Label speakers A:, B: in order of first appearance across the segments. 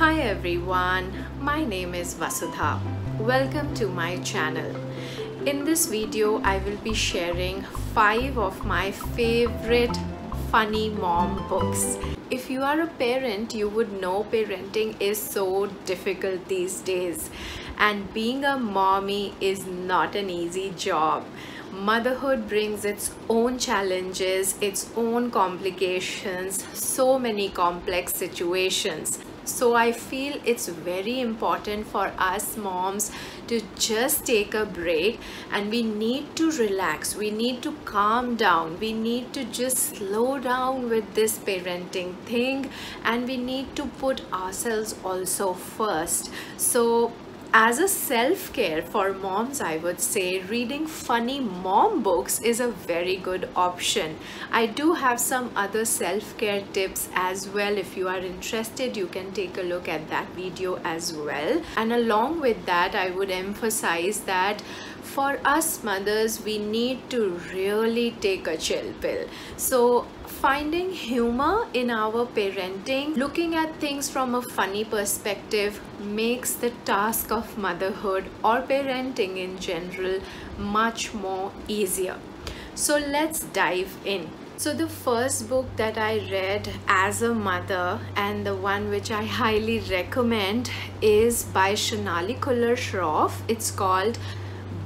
A: Hi everyone, my name is Vasudha. Welcome to my channel. In this video, I will be sharing five of my favorite funny mom books. If you are a parent, you would know parenting is so difficult these days, and being a mommy is not an easy job motherhood brings its own challenges, its own complications, so many complex situations. So I feel it's very important for us moms to just take a break and we need to relax. We need to calm down. We need to just slow down with this parenting thing and we need to put ourselves also first. So as a self-care for moms i would say reading funny mom books is a very good option. I do have some other self-care tips as well. If you are interested you can take a look at that video as well. And along with that i would emphasize that for us mothers we need to really take a chill pill. So finding humor in our parenting, looking at things from a funny perspective makes the task of motherhood or parenting in general much more easier. So let's dive in. So the first book that I read as a mother and the one which I highly recommend is by Shunali Khullar Shroff. It's called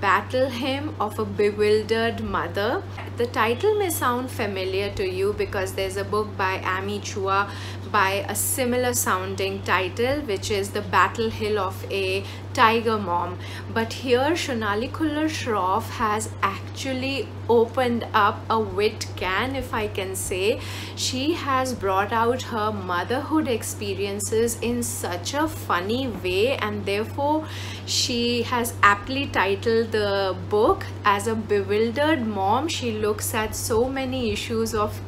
A: Battle Hymn of a Bewildered Mother. The title may sound familiar to you because there's a book by Amy Chua by a similar sounding title which is The Battle Hymn of a Tiger Mom. But here Shunali Khullar Shroff has actually opened up a wit can if I can say. She has brought out her motherhood experiences in such a funny way and therefore she has aptly titled the book as a bewildered mom. She looks at so many issues of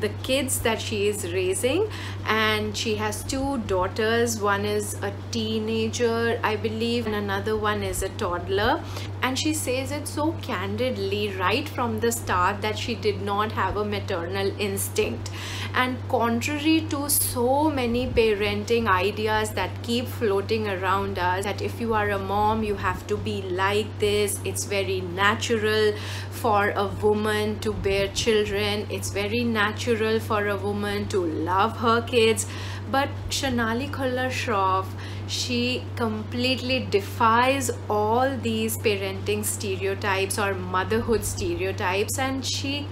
A: the kids that she is raising and she has two daughters. One is a teenager i believe and another one is a toddler. And she says it so candidly right from the start that she did not have a maternal instinct. And contrary to so many parenting ideas that keep floating around us that if you are a mom you have to be like this it's very natural for a woman to bear children. It's very natural for a woman to love her kids. But Shunali Khullar Shroff she completely defies all these parenting stereotypes or motherhood stereotypes and she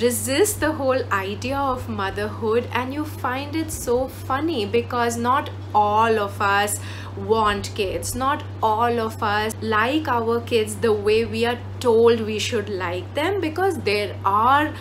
A: resists the whole idea of motherhood and you find it so funny because not all of us want kids. Not all of us like our kids the way we are told we should like them because there are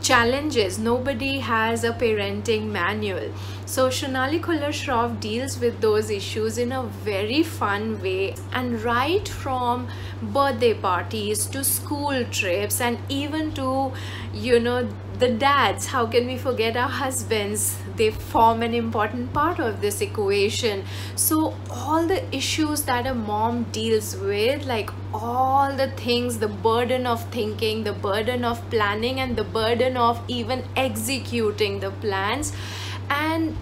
A: challenges. Nobody has a parenting manual. So Shunali Khullar Shroff deals with those issues in a very fun way and right from birthday parties to school trips and even to you know the dads. How can we forget our husbands they form an important part of this equation. So all the issues that a mom deals with like all the things the burden of thinking the burden of planning and the burden of even executing the plans. And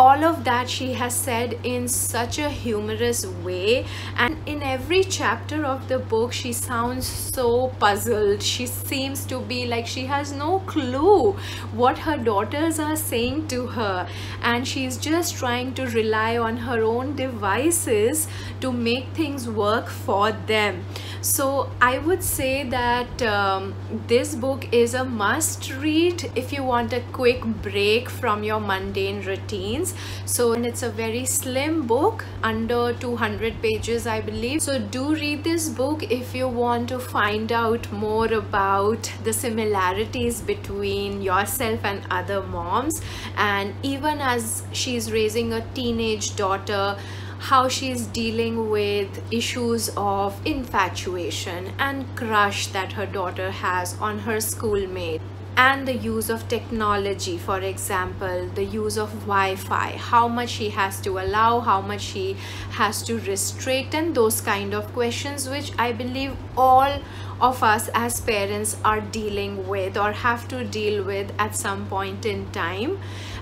A: all of that she has said in such a humorous way. And in every chapter of the book she sounds so puzzled. She seems to be like she has no clue what her daughters are saying to her. And she's just trying to rely on her own devices to make things work for them. So i would say that um, this book is a must read if you want a quick break from your mundane routines so and it's a very slim book under 200 pages i believe. So do read this book if you want to find out more about the similarities between yourself and other moms. And even as she's raising a teenage daughter how she's dealing with issues of infatuation and crush that her daughter has on her schoolmate and the use of technology for example the use of Wi-Fi how much she has to allow how much she has to restrict and those kind of questions which I believe all of us as parents are dealing with or have to deal with at some point in time.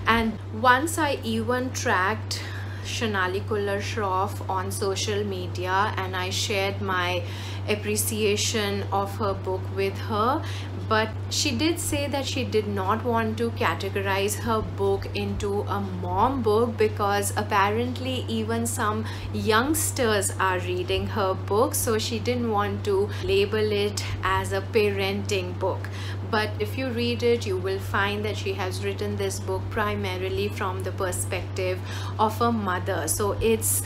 A: And once I even tracked Shunali Khullar Shroff on social media and I shared my appreciation of her book with her but she did say that she did not want to categorize her book into a mom book because apparently even some youngsters are reading her book so she didn't want to label it as a parenting book. But if you read it you will find that she has written this book primarily from the perspective of a mother. So it's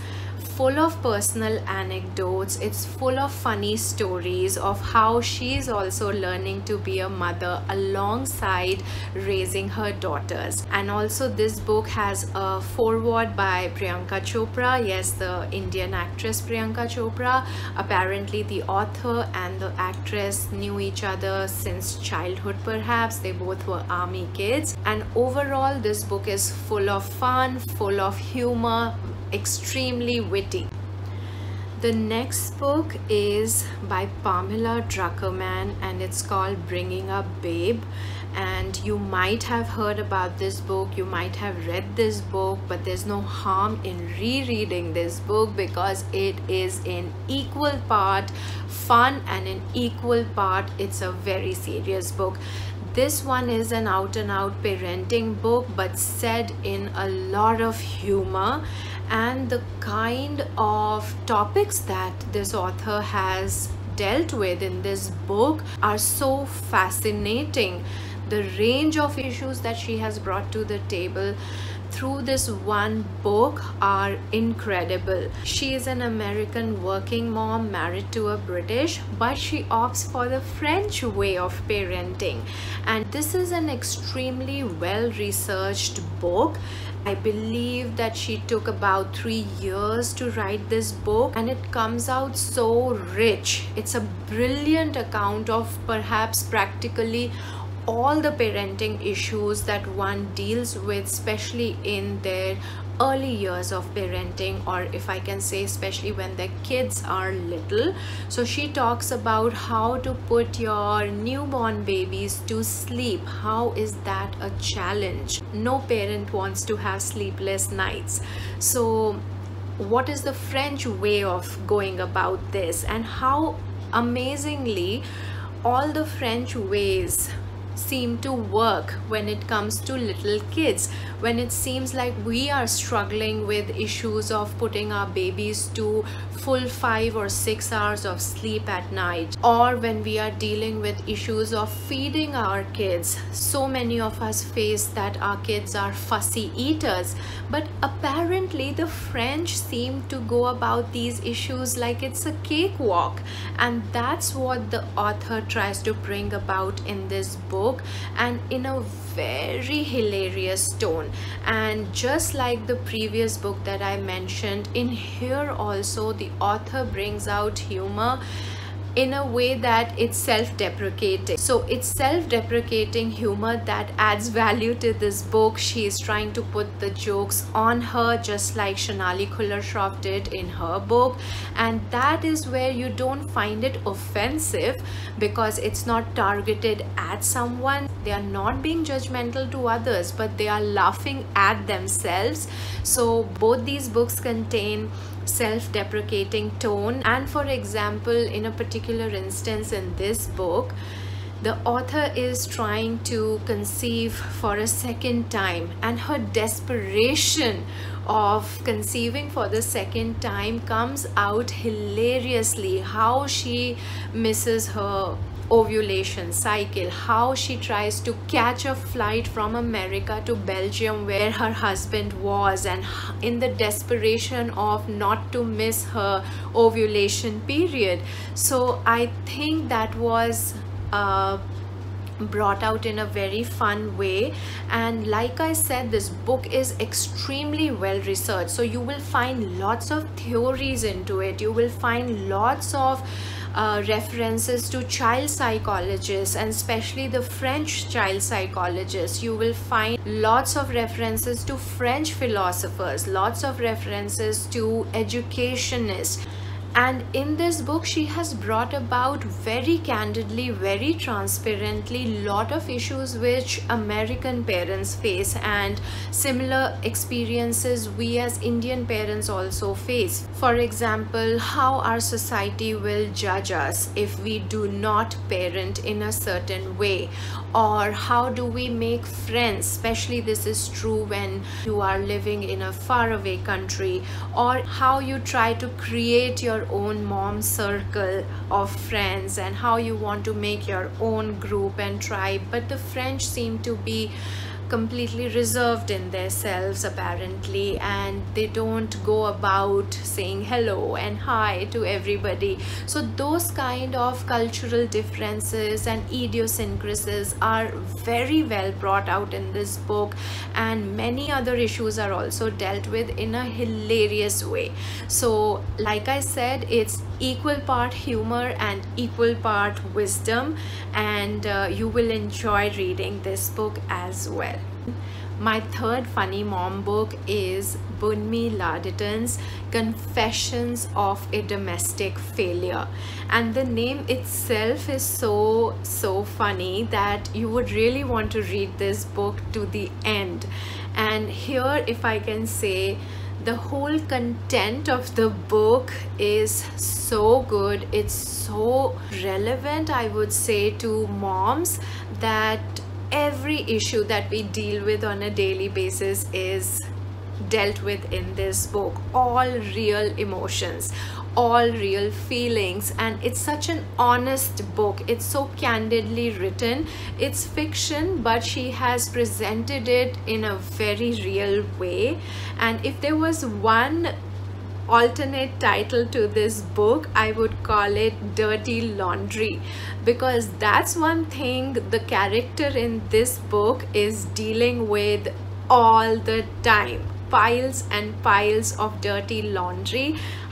A: full of personal anecdotes. It's full of funny stories of how she is also learning to be a mother alongside raising her daughters. And also this book has a foreword by Priyanka Chopra. Yes the Indian actress Priyanka Chopra. Apparently the author and the actress knew each other since childhood perhaps. They both were army kids. And overall this book is full of fun full of humor extremely witty. The next book is by Pamela Druckerman and it's called Bringing Up Bébé. And you might have heard about this book, you might have read this book, but there's no harm in rereading this book because it is in equal part fun and in equal part it's a very serious book this one is an out and out parenting book but said in a lot of humor and the kind of topics that this author has dealt with in this book are so fascinating the range of issues that she has brought to the table through this one book are incredible. She is an American working mom married to a British, but she opts for the French way of parenting. And this is an extremely well researched book. I believe that she took about three years to write this book and it comes out so rich. It's a brilliant account of perhaps practically all the parenting issues that one deals with especially in their early years of parenting or if i can say especially when the kids are little. So she talks about how to put your newborn babies to sleep. How is that a challenge? No parent wants to have sleepless nights. So what is the french way of going about this? And how amazingly all the french ways seem to work when it comes to little kids when it seems like we are struggling with issues of putting our babies to full five or six hours of sleep at night or when we are dealing with issues of feeding our kids. So many of us face that our kids are fussy eaters but apparently the french seem to go about these issues like it's a cakewalk. And that's what the author tries to bring about in this book. And in a very hilarious tone. And just like the previous book that I mentioned in here also the author brings out humor in a way that it's self-deprecating. So it's self-deprecating humor that adds value to this book. She is trying to put the jokes on her just like Shunali Khullar did in her book. And that is where you don't find it offensive because it's not targeted at someone. They are not being judgmental to others but they are laughing at themselves. So both these books contain self-deprecating tone. And for example in a particular instance in this book the author is trying to conceive for a second time and her desperation of conceiving for the second time comes out hilariously. How she misses her ovulation cycle how she tries to catch a flight from america to belgium where her husband was and in the desperation of not to miss her ovulation period. So i think that was uh, brought out in a very fun way. And like i said this book is extremely well researched. So you will find lots of theories into it. You will find lots of uh, references to child psychologists and especially the French child psychologists. You will find lots of references to French philosophers, lots of references to educationists and in this book she has brought about very candidly very transparently lot of issues which american parents face and similar experiences we as indian parents also face. For example how our society will judge us if we do not parent in a certain way or how do we make friends especially this is true when you are living in a faraway country or how you try to create your own mom circle of friends and how you want to make your own group and tribe. But the french seem to be completely reserved in themselves apparently and they don't go about saying hello and hi to everybody. So those kind of cultural differences and idiosyncrasies are very well brought out in this book and many other issues are also dealt with in a hilarious way. So like i said it's equal part humor and equal part wisdom and uh, you will enjoy reading this book as well. My third funny mom book is Bunmi Laditan's Confessions of a Domestic Failure. And the name itself is so so funny that you would really want to read this book to the end. And here if I can say the whole content of the book is so good. It's so relevant i would say to moms that every issue that we deal with on a daily basis is dealt with in this book. All real emotions all real feelings and it's such an honest book. It's so candidly written. It's fiction but she has presented it in a very real way. And if there was one alternate title to this book i would call it dirty laundry because that's one thing the character in this book is dealing with all the time piles and piles of dirty laundry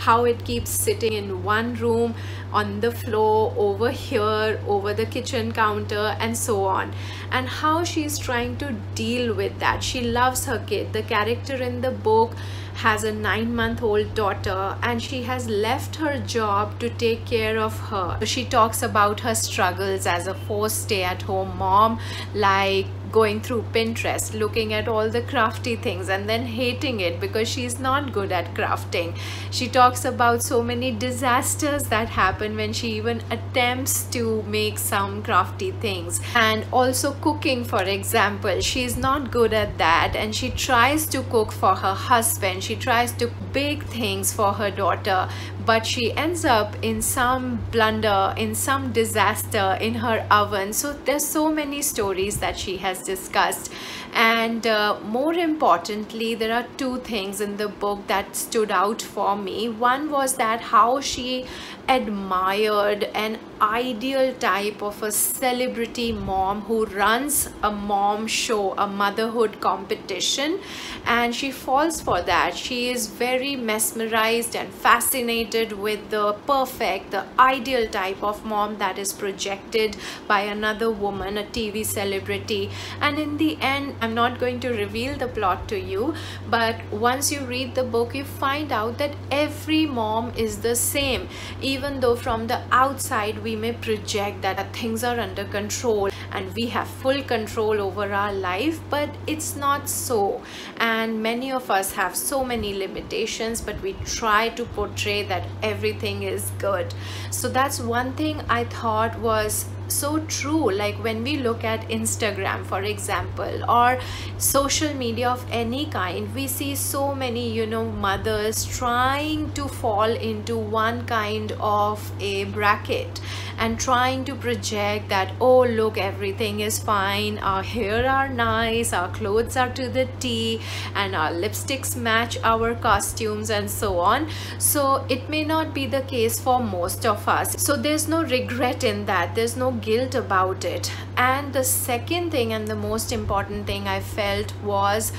A: how it keeps sitting in one room on the floor over here over the kitchen counter and so on. And how she's trying to deal with that. She loves her kid. The character in the book has a nine month old daughter and she has left her job to take care of her. She talks about her struggles as a forced stay at home mom like going through Pinterest, looking at all the crafty things and then hating it because she's not good at crafting. She talks about so many disasters that happen when she even attempts to make some crafty things and also cooking for example. She's not good at that and she tries to cook for her husband. She tries to bake things for her daughter but she ends up in some blunder, in some disaster in her oven. So there's so many stories that she has discussed and uh, more importantly there are two things in the book that stood out for me. One was that how she admired an ideal type of a celebrity mom who runs a mom show a motherhood competition. And she falls for that. She is very mesmerized and fascinated with the perfect the ideal type of mom that is projected by another woman a tv celebrity. And in the end i'm not going to reveal the plot to you but once you read the book you find out that every mom is the same. Even though from the outside we may project that things are under control and we have full control over our life but it's not so. And many of us have so many limitations but we try to portray that everything is good. So that's one thing i thought was so true. Like when we look at instagram for example or social media of any kind we see so many you know mothers trying to fall into one kind of a bracket and trying to project that oh look everything is fine. Our hair are nice. Our clothes are to the t and our lipsticks match our costumes and so on. So it may not be the case for most of us. So there's no regret in that. There's no guilt about it. And the second thing and the most important thing i felt was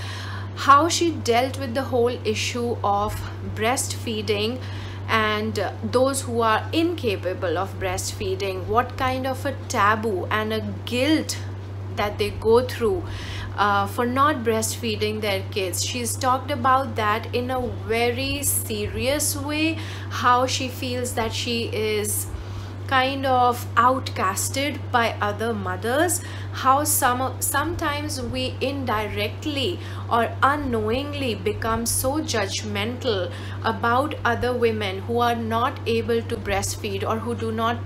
A: how she dealt with the whole issue of breastfeeding and those who are incapable of breastfeeding. What kind of a taboo and a guilt that they go through uh, for not breastfeeding their kids. She's talked about that in a very serious way how she feels that she is kind of outcasted by other mothers how some sometimes we indirectly or unknowingly become so judgmental about other women who are not able to breastfeed or who do not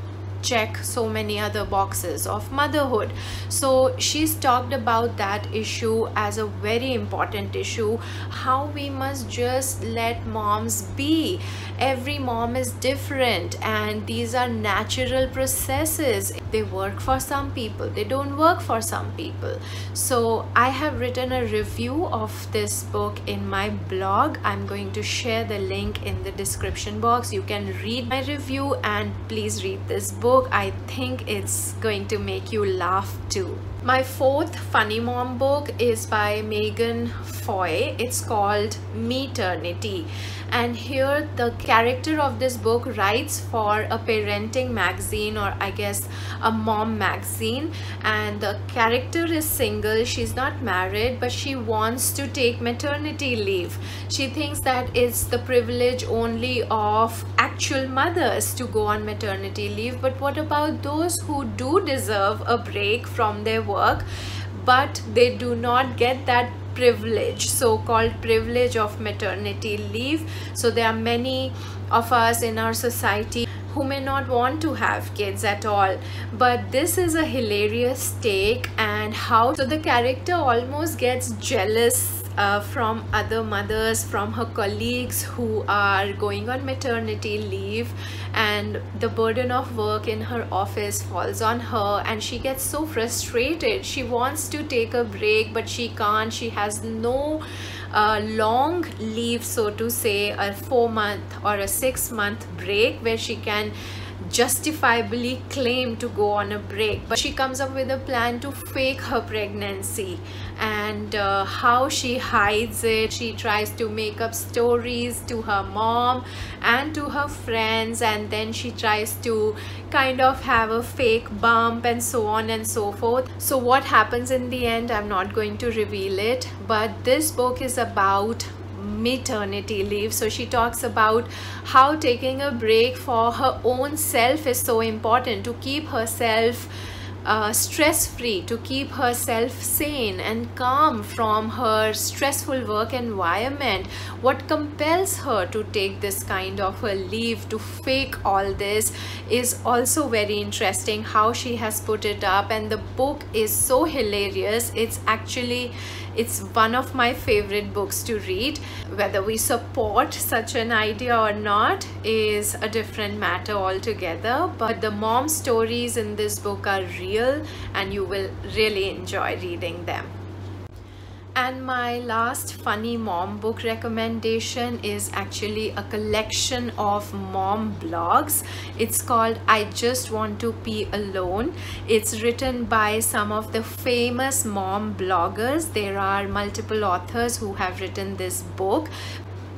A: check so many other boxes of motherhood. So she's talked about that issue as a very important issue how we must just let moms be. Every mom is different and these are natural processes. They work for some people they don't work for some people. So i have written a review of this book in my blog. I'm going to share the link in the description box. You can read my review and please read this book i think it's going to make you laugh too my fourth funny mom book is by Meghann Foye. It's called Meternity. And here the character of this book writes for a parenting magazine or I guess a mom magazine. And the character is single. She's not married but she wants to take maternity leave. She thinks that it's the privilege only of actual mothers to go on maternity leave. But what about those who do deserve a break from their work work but they do not get that privilege so-called privilege of maternity leave. So there are many of us in our society who may not want to have kids at all but this is a hilarious take and how so the character almost gets jealous uh, from other mothers from her colleagues who are going on maternity leave and the burden of work in her office falls on her and she gets so frustrated. She wants to take a break but she can't. She has no uh, long leave so to say a four month or a six month break where she can justifiably claim to go on a break but she comes up with a plan to fake her pregnancy. And uh, how she hides it she tries to make up stories to her mom and to her friends and then she tries to kind of have a fake bump and so on and so forth. So what happens in the end i'm not going to reveal it but this book is about maternity leave. So she talks about how taking a break for her own self is so important to keep herself uh, stress free to keep herself sane and calm from her stressful work environment. What compels her to take this kind of a leave to fake all this is also very interesting how she has put it up. And the book is so hilarious. It's actually it's one of my favorite books to read. Whether we support such an idea or not is a different matter altogether. But the mom stories in this book are real and you will really enjoy reading them and my last funny mom book recommendation is actually a collection of mom blogs. It's called i just want to Pee alone. It's written by some of the famous mom bloggers. There are multiple authors who have written this book.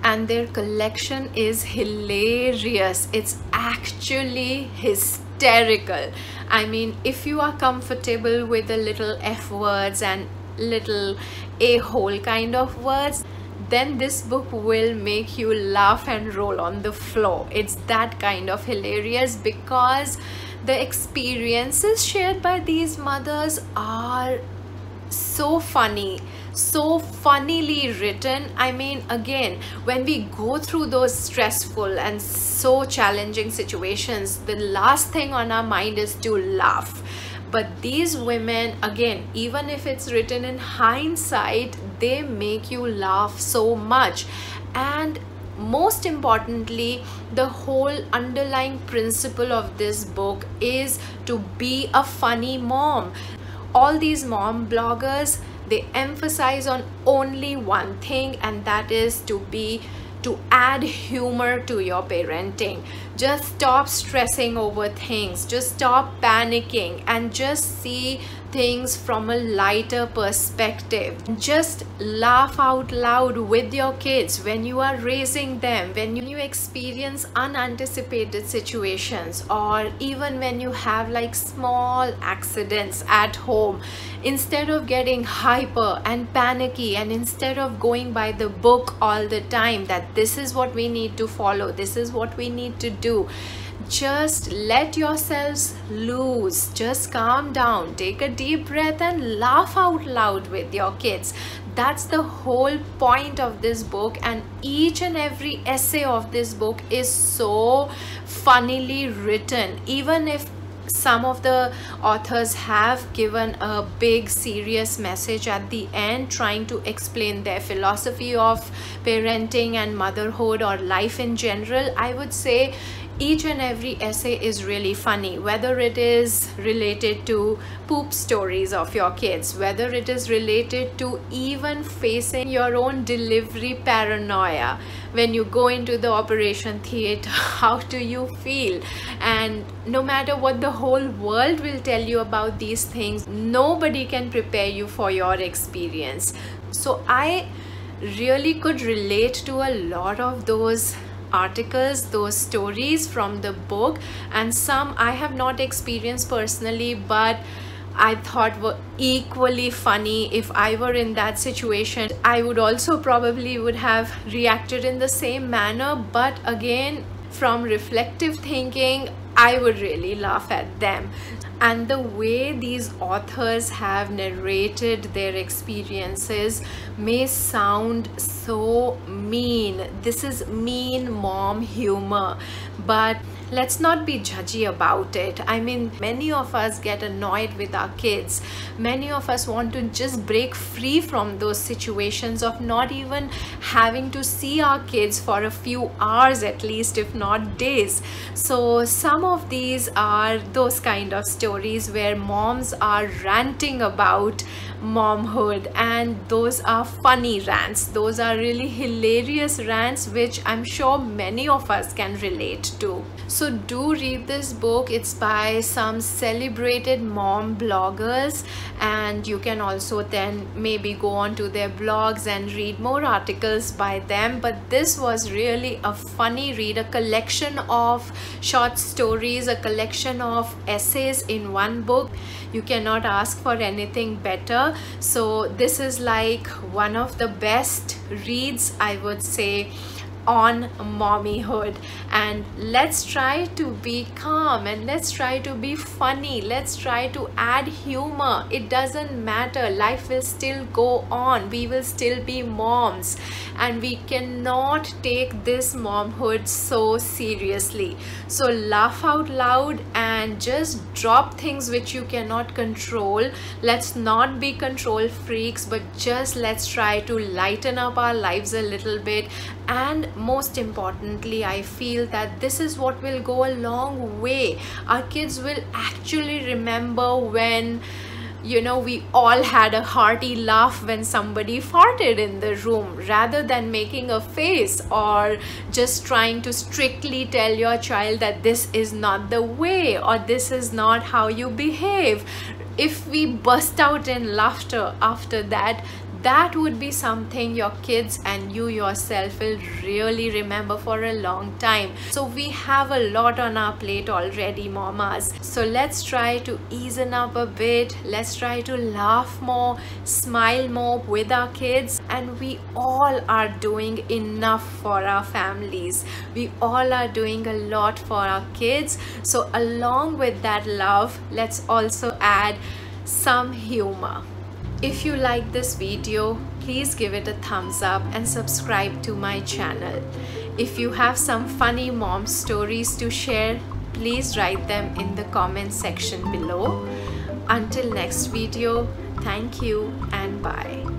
A: And their collection is hilarious. It's actually hysterical. I mean if you are comfortable with the little f words and little a-hole kind of words then this book will make you laugh and roll on the floor. It's that kind of hilarious because the experiences shared by these mothers are so funny so funnily written. I mean again when we go through those stressful and so challenging situations the last thing on our mind is to laugh but these women again even if it's written in hindsight they make you laugh so much. And most importantly the whole underlying principle of this book is to be a funny mom. All these mom bloggers they emphasize on only one thing and that is to be to add humor to your parenting. Just stop stressing over things. Just stop panicking and just see things from a lighter perspective. Just laugh out loud with your kids when you are raising them, when you experience unanticipated situations, or even when you have like small accidents at home. Instead of getting hyper and panicky, and instead of going by the book all the time that this is what we need to follow, this is what we need to do just let yourselves loose just calm down. Take a deep breath and laugh out loud with your kids. That's the whole point of this book and each and every essay of this book is so funnily written. Even if some of the authors have given a big serious message at the end trying to explain their philosophy of parenting and motherhood or life in general i would say each and every essay is really funny whether it is related to poop stories of your kids whether it is related to even facing your own delivery paranoia. When you go into the operation theater how do you feel? And no matter what the whole world will tell you about these things nobody can prepare you for your experience. So i really could relate to a lot of those articles those stories from the book and some i have not experienced personally but I thought were equally funny. If I were in that situation I would also probably would have reacted in the same manner. But again from reflective thinking I would really laugh at them and the way these authors have narrated their experiences may sound so mean. This is mean mom humor. But let's not be judgy about it. I mean many of us get annoyed with our kids. Many of us want to just break free from those situations of not even having to see our kids for a few hours at least if not days. So some of these are those kind of stories where moms are ranting about momhood and those are funny rants. Those are really hilarious rants which i'm sure many of us can relate to. So do read this book. It's by some celebrated mom bloggers. And you can also then maybe go on to their blogs and read more articles by them. But this was really a funny read a collection of short stories a collection of essays in one book. You cannot ask for anything better so this is like one of the best reads i would say on mommyhood. And let's try to be calm and let's try to be funny. Let's try to add humor. It doesn't matter. Life will still go on. We will still be moms. And we cannot take this momhood so seriously. So laugh out loud and just drop things which you cannot control. Let's not be control freaks but just let's try to lighten up our lives a little bit and most importantly i feel that this is what will go a long way. Our kids will actually remember when you know we all had a hearty laugh when somebody farted in the room rather than making a face or just trying to strictly tell your child that this is not the way or this is not how you behave. If we bust out in laughter after that that would be something your kids and you yourself will really remember for a long time. So we have a lot on our plate already mamas. So let's try to ease up a bit. Let's try to laugh more smile more with our kids. And we all are doing enough for our families. We all are doing a lot for our kids. So along with that love let's also add some humor if you like this video, please give it a thumbs up and subscribe to my channel. If you have some funny mom stories to share, please write them in the comment section below. Until next video, thank you and bye.